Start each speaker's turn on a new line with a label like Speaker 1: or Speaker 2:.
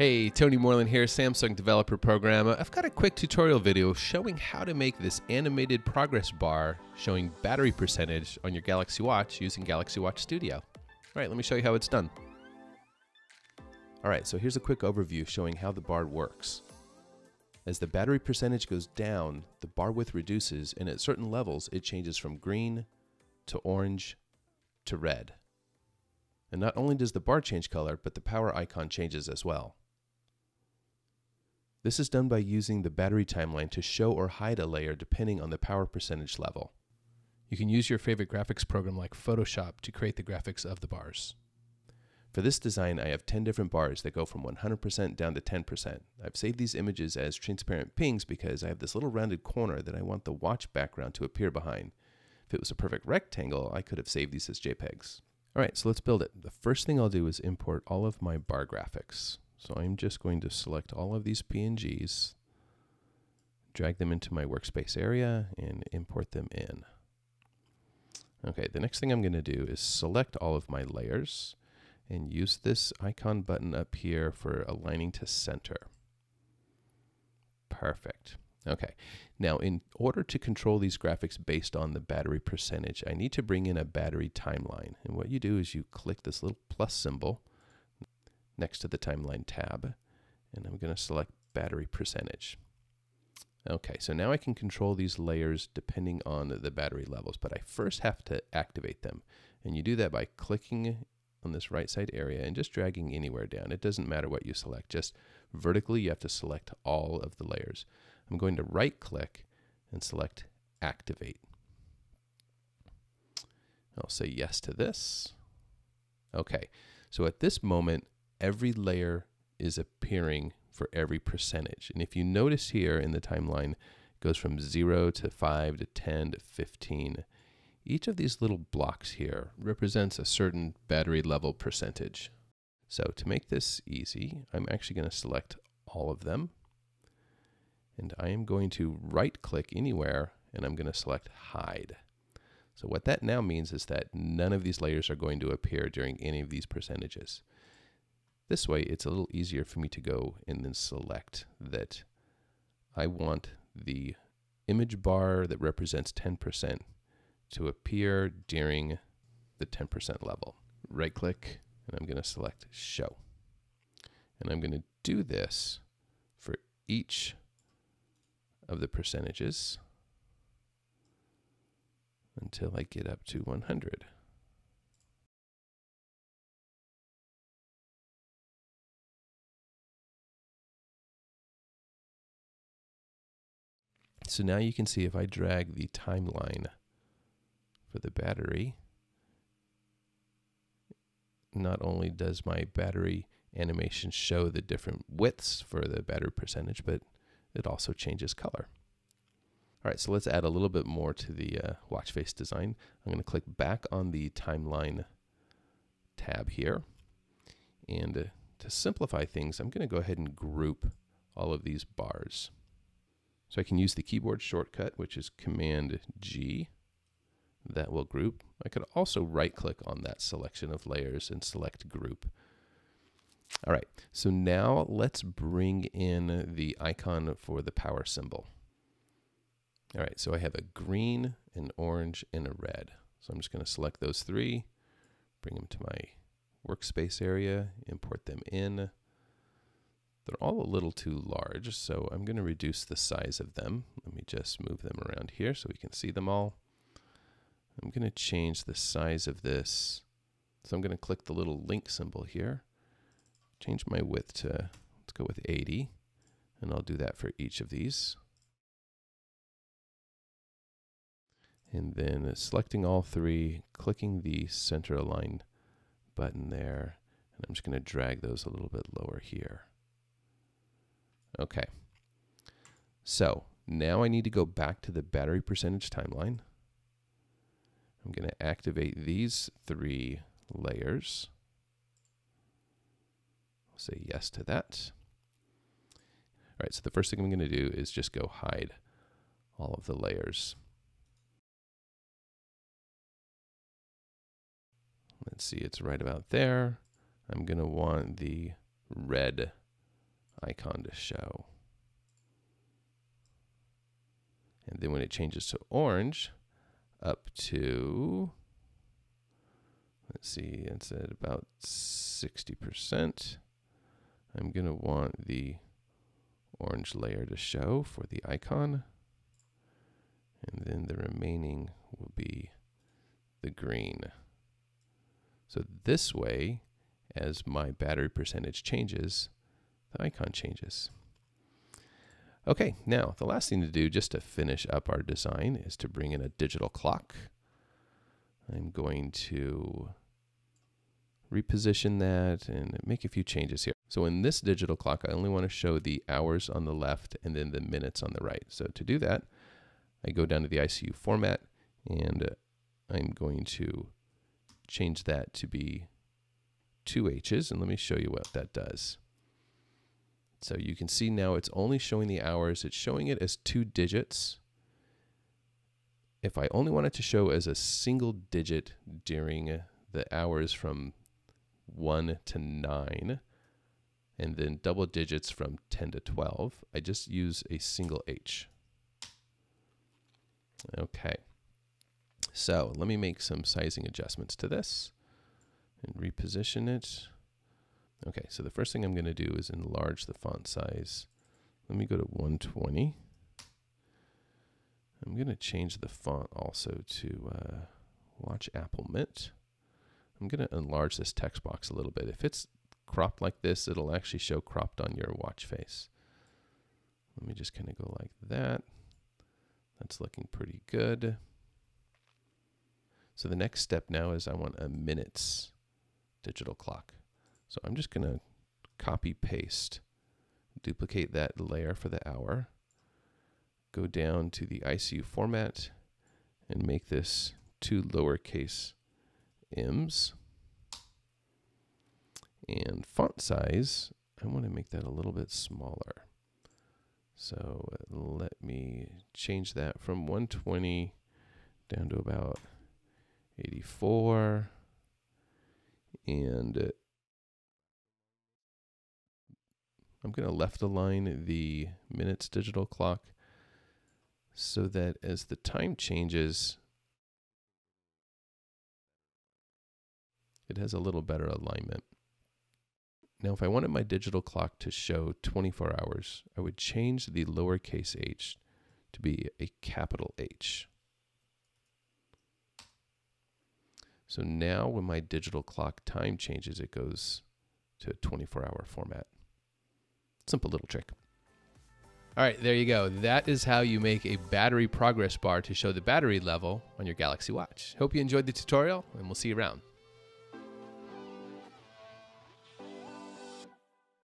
Speaker 1: Hey, Tony Morelan here, Samsung Developer Program. I've got a quick tutorial video showing how to make this animated progress bar showing battery percentage on your Galaxy Watch using Galaxy Watch Studio. All right, let me show you how it's done. All right, so here's a quick overview showing how the bar works. As the battery percentage goes down, the bar width reduces, and at certain levels, it changes from green to orange to red. And not only does the bar change color, but the power icon changes as well. This is done by using the battery timeline to show or hide a layer depending on the power percentage level. You can use your favorite graphics program like Photoshop to create the graphics of the bars. For this design, I have 10 different bars that go from 100% down to 10%. I've saved these images as transparent pings because I have this little rounded corner that I want the watch background to appear behind. If it was a perfect rectangle, I could have saved these as JPEGs. All right, so let's build it. The first thing I'll do is import all of my bar graphics. So I'm just going to select all of these PNGs, drag them into my workspace area, and import them in. Okay, the next thing I'm going to do is select all of my layers and use this icon button up here for aligning to center. Perfect. Okay, now in order to control these graphics based on the battery percentage, I need to bring in a battery timeline. And what you do is you click this little plus symbol next to the timeline tab, and I'm going to select battery percentage. Okay, so now I can control these layers depending on the battery levels, but I first have to activate them. And you do that by clicking on this right side area and just dragging anywhere down. It doesn't matter what you select, just vertically you have to select all of the layers. I'm going to right click and select activate. I'll say yes to this. Okay, so at this moment, every layer is appearing for every percentage. And if you notice here in the timeline, it goes from 0 to 5 to 10 to 15. Each of these little blocks here represents a certain battery level percentage. So to make this easy, I'm actually going to select all of them. And I am going to right click anywhere and I'm going to select hide. So what that now means is that none of these layers are going to appear during any of these percentages. This way, it's a little easier for me to go and then select that I want the image bar that represents 10% to appear during the 10% level. Right click, and I'm going to select show. And I'm going to do this for each of the percentages until I get up to 100. So now you can see if I drag the timeline for the battery, not only does my battery animation show the different widths for the battery percentage, but it also changes color. All right, so let's add a little bit more to the uh, watch face design. I'm going to click back on the timeline tab here. And uh, to simplify things, I'm going to go ahead and group all of these bars. So I can use the keyboard shortcut, which is Command G. That will group. I could also right click on that selection of layers and select group. All right, so now let's bring in the icon for the power symbol. All right, so I have a green, an orange, and a red. So I'm just going to select those three, bring them to my workspace area, import them in. They're all a little too large, so I'm going to reduce the size of them. Let me just move them around here so we can see them all. I'm going to change the size of this. So I'm going to click the little link symbol here, change my width to, let's go with 80, and I'll do that for each of these. And then selecting all three, clicking the center align button there, and I'm just going to drag those a little bit lower here. Okay. So now I need to go back to the battery percentage timeline. I'm going to activate these three layers. I'll say yes to that. All right, so the first thing I'm going to do is just go hide all of the layers. Let's see, it's right about there. I'm going to want the red icon to show. And then when it changes to orange, up to, let's see, it's at about 60%. I'm going to want the orange layer to show for the icon. And then the remaining will be the green. So this way, as my battery percentage changes, the icon changes. Okay, now the last thing to do just to finish up our design is to bring in a digital clock. I'm going to reposition that and make a few changes here. So in this digital clock, I only want to show the hours on the left and then the minutes on the right. So to do that, I go down to the ICU format and I'm going to change that to be two H's. And let me show you what that does. So you can see now it's only showing the hours. It's showing it as two digits. If I only want it to show as a single digit during the hours from 1 to 9, and then double digits from 10 to 12, I just use a single H. Okay. So let me make some sizing adjustments to this and reposition it. Okay, so the first thing I'm going to do is enlarge the font size. Let me go to 120. I'm going to change the font also to uh, Watch Apple Mint. I'm going to enlarge this text box a little bit. If it's cropped like this, it'll actually show cropped on your watch face. Let me just kind of go like that. That's looking pretty good. So the next step now is I want a minutes digital clock. So I'm just going to copy paste, duplicate that layer for the hour, go down to the ICU format and make this two lowercase m's. And font size, I want to make that a little bit smaller. So let me change that from 120 down to about 84. And I'm going to left align the minutes digital clock so that as the time changes, it has a little better alignment. Now, if I wanted my digital clock to show 24 hours, I would change the lowercase h to be a capital H. So now when my digital clock time changes, it goes to a 24 hour format. Simple little trick. All right, there you go. That is how you make a battery progress bar to show the battery level on your Galaxy Watch. Hope you enjoyed the tutorial, and we'll see you around.